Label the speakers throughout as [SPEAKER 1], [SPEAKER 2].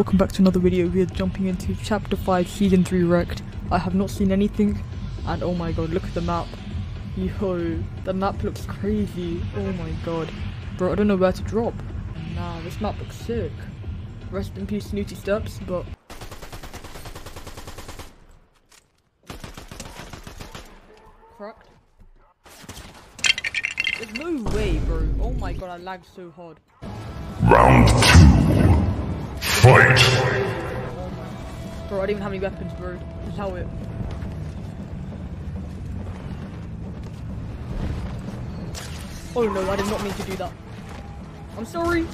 [SPEAKER 1] Welcome back to another video. We are jumping into Chapter 5, Season 3 Wrecked. I have not seen anything, and oh my god, look at the map. Yo, the map looks crazy. Oh my god. Bro, I don't know where to drop. Nah, this map looks sick. Rest in peace, Snooty Steps, but... Cracked. There's no way, bro. Oh my god, I lagged so hard.
[SPEAKER 2] Round two. Fight!
[SPEAKER 1] Bro, I don't even have any weapons, bro. Just how it. Oh no, I did not mean to do that. I'm sorry.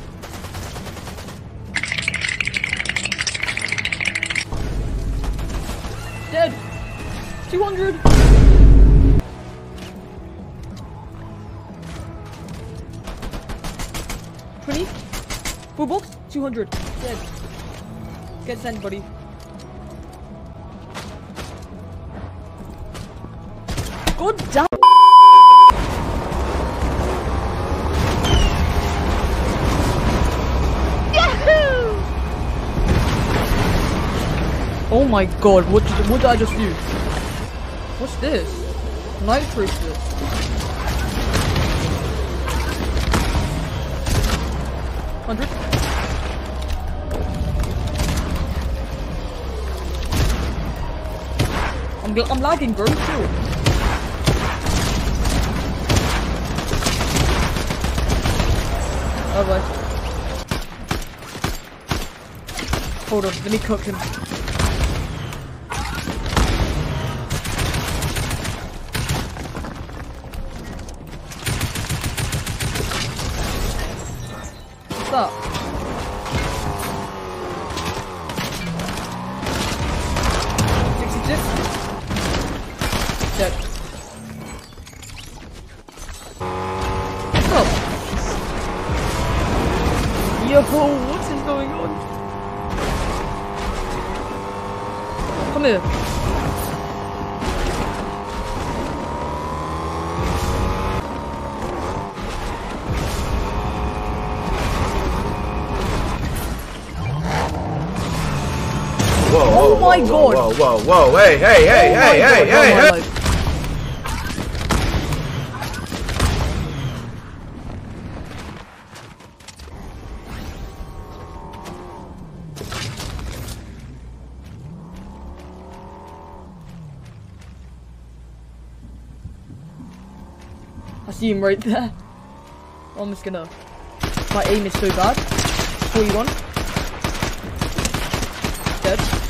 [SPEAKER 1] Dead. 200. Twenty. Full box. 200. Dead. Get sent, buddy. God damn. Oh my god, what did, what did I just do? What's this? Knife bracelet. Hundred. I'm I'm lagging, bro. Chill. Oh boy. Hold on, let me cook him. What's up? Dead. Oh. Yo, what is going on? Come here.
[SPEAKER 3] Whoa, whoa,
[SPEAKER 1] Oh my
[SPEAKER 3] whoa,
[SPEAKER 1] God.
[SPEAKER 3] Whoa, whoa, whoa, hey, hey, hey,
[SPEAKER 1] Oh
[SPEAKER 3] hey, hey,
[SPEAKER 1] God,
[SPEAKER 3] hey, hey.
[SPEAKER 1] I see him right there. Oh, I'm just gonna. My aim is so bad. 41. Dead.